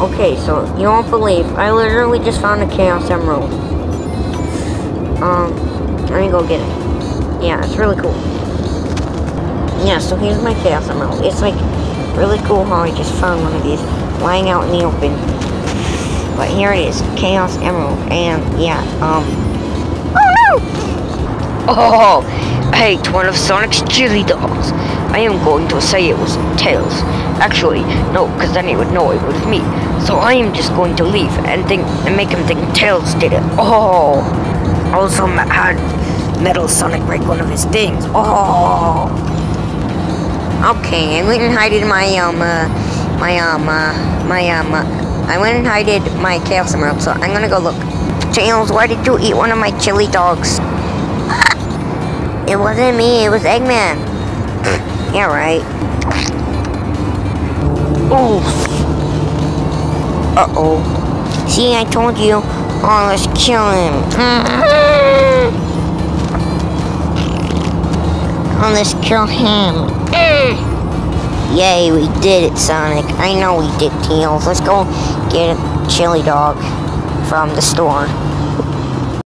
Okay, so you won't believe. I literally just found a Chaos Emerald. Um, let me go get it. Yeah, it's really cool. Yeah, so here's my Chaos Emerald. It's like really cool how I just found one of these lying out in the open. But here it is, Chaos Emerald. And yeah, um. Oh, I ate one of Sonic's chili dogs. I am going to say it was Tails. Actually, no, because then he would know it was me. So I am just going to leave and think and make him think Tails did it. Oh, also had Metal Sonic break one of his things. Oh, Okay, I went and hided my, um, uh, my, um, uh, my, um, uh, I went and hided my Chaos Emerald, so I'm gonna go look. Tails, why did you eat one of my chili dogs? It wasn't me, it was Eggman. yeah, right. oh, Uh-oh. See, I told you. Oh, let's kill him. Oh, let's kill him. Yay, we did it, Sonic. I know we did, Tails. Let's go get a chili dog from the store.